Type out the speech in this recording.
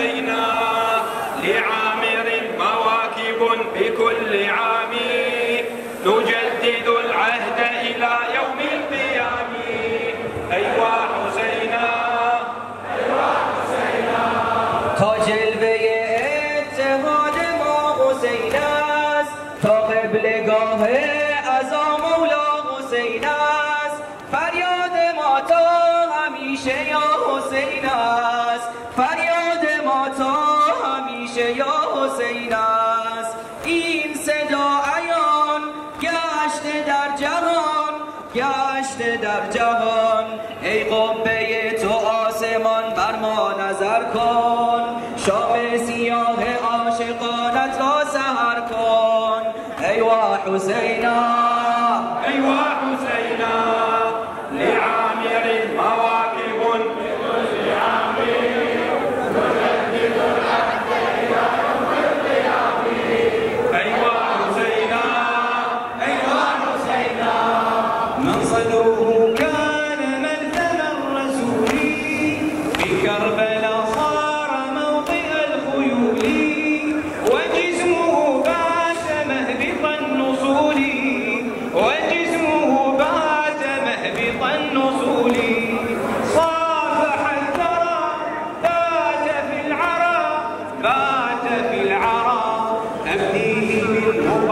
حسينا لعامر مواكب بكل عام. نجدد العهد إلى يوم القيام. أيوا حسينا. تا جلوه اتحاد ما حسین است تا قبلگاه ازا گشته در جهان گشته در جهان. ای قبه تو آسمان بر ما نظر کن. شام سیاه عاشقانت را سهر کن. ای وا حسینا بات في العرى أبديه منه